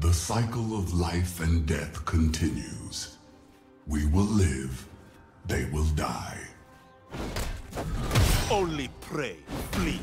The cycle of life and death continues. We will live, they will die. Only pray, flee.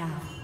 down.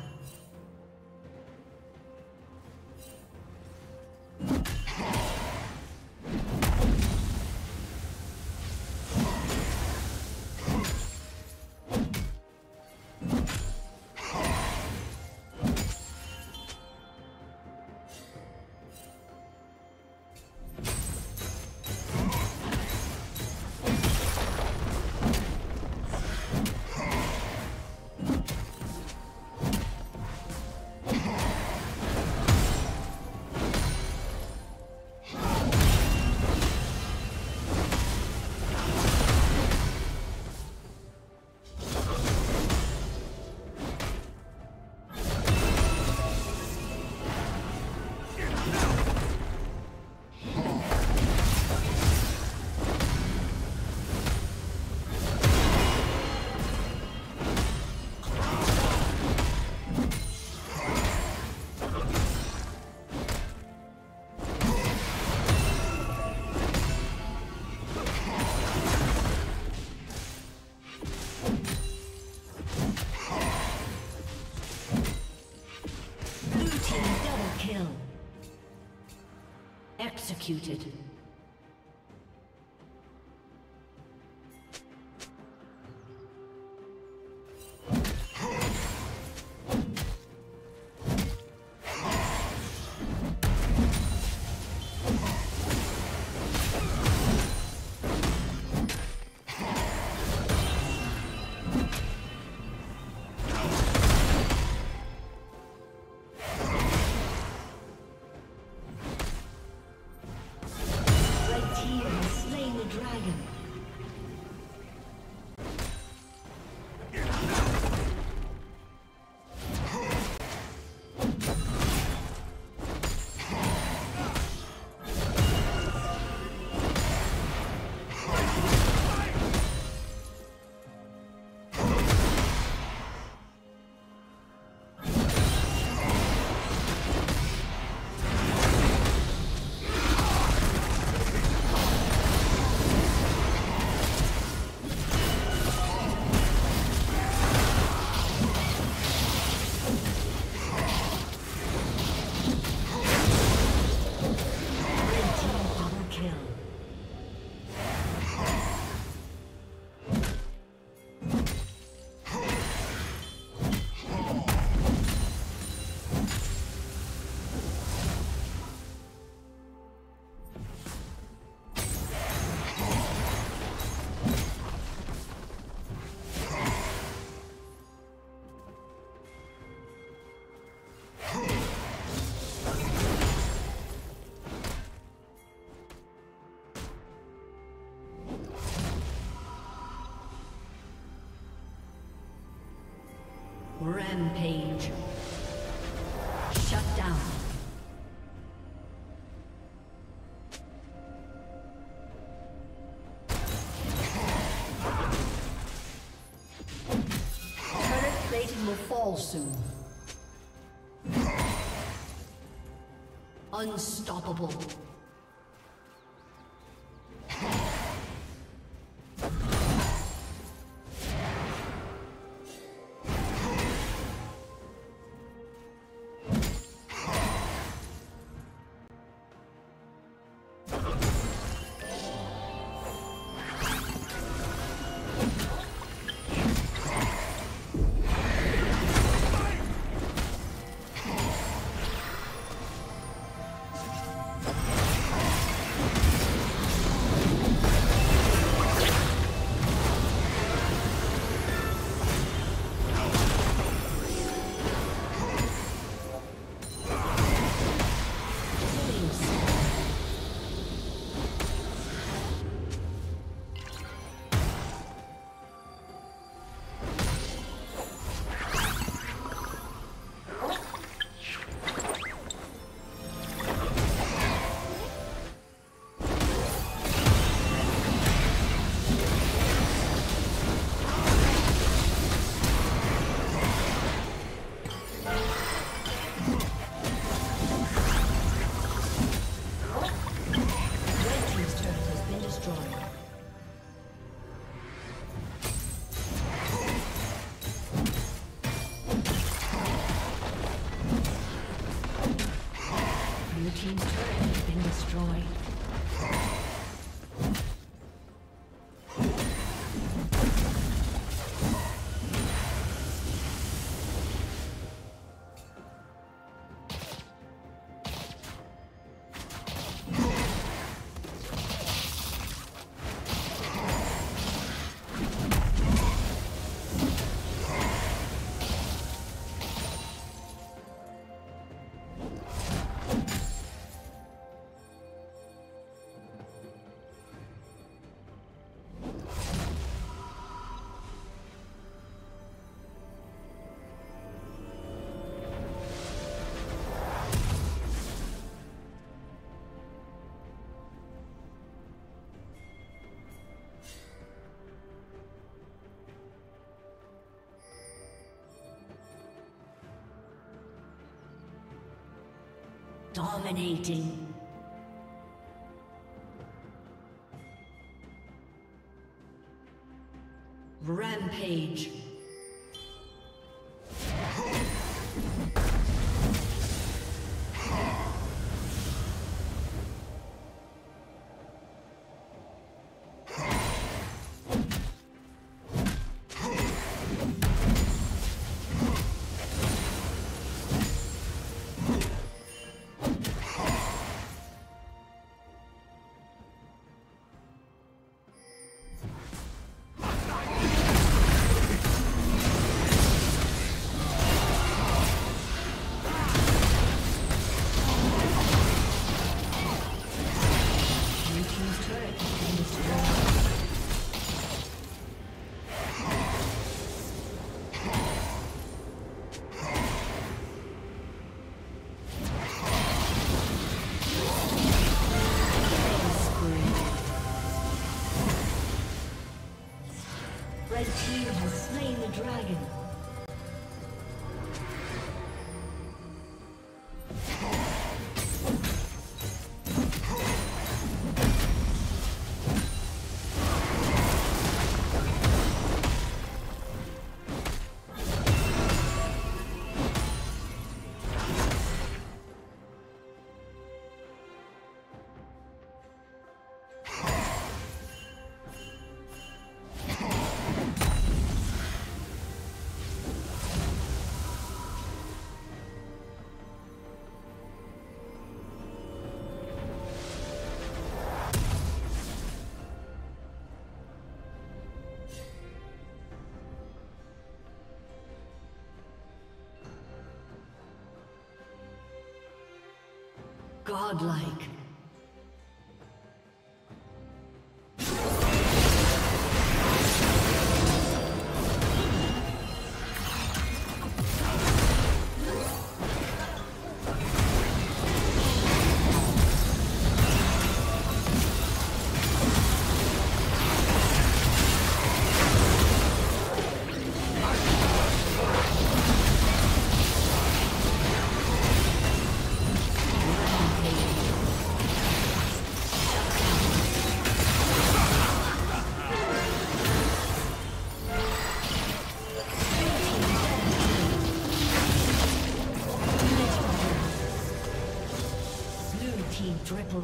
Executed. Rampage. Shut down. Will fall soon. Unstoppable. Dominating. Rampage. Godlike.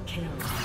Kill.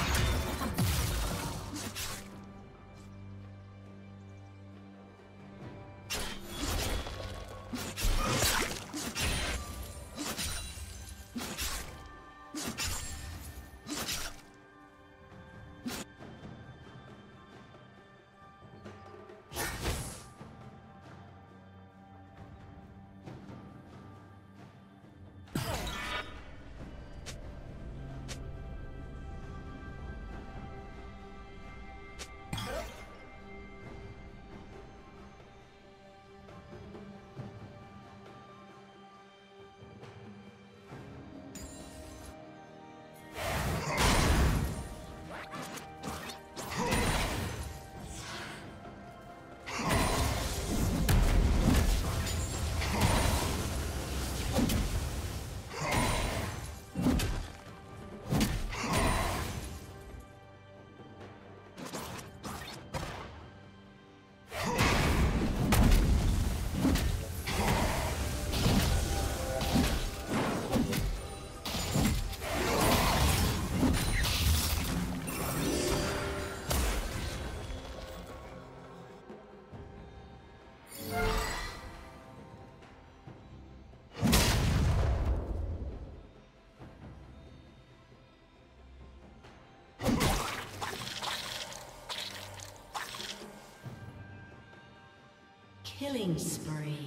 Killing spree.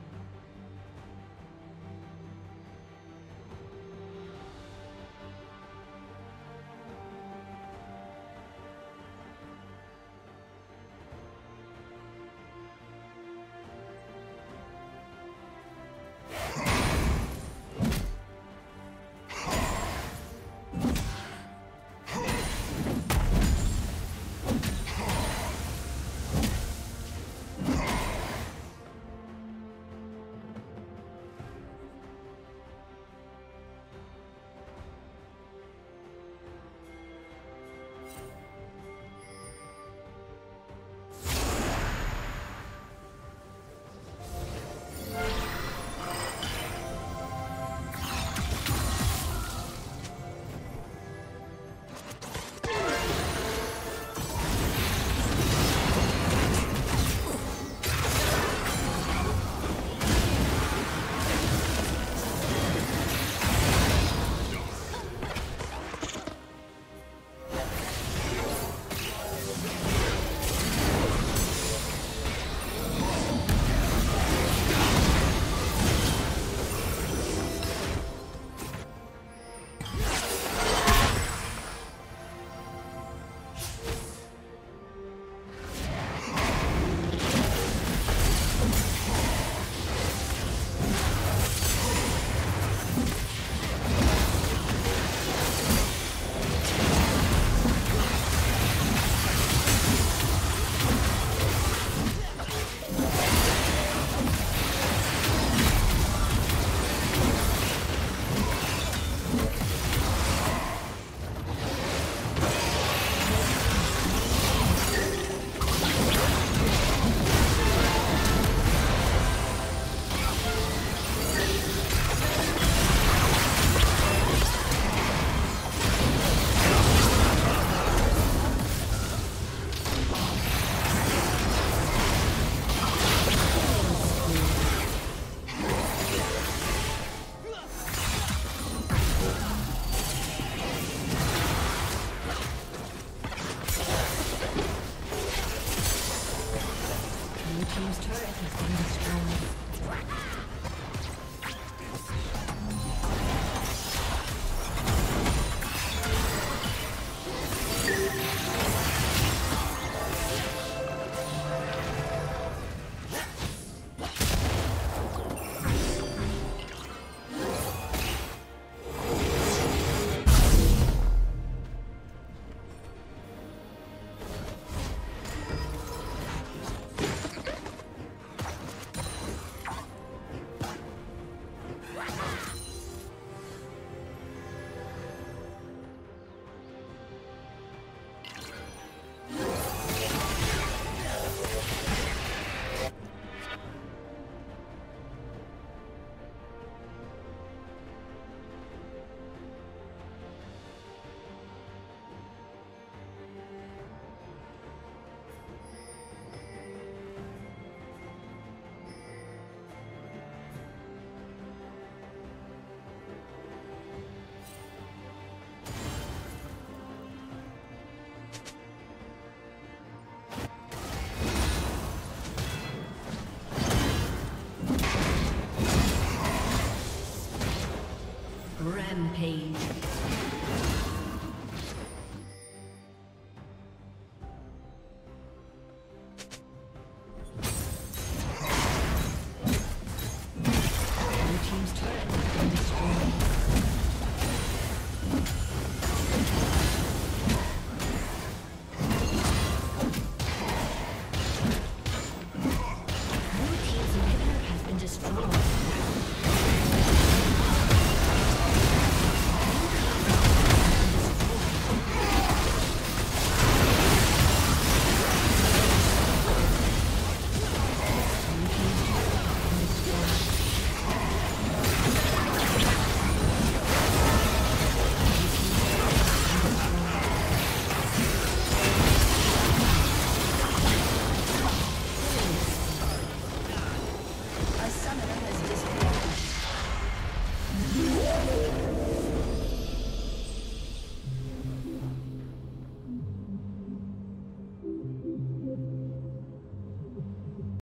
Rampage.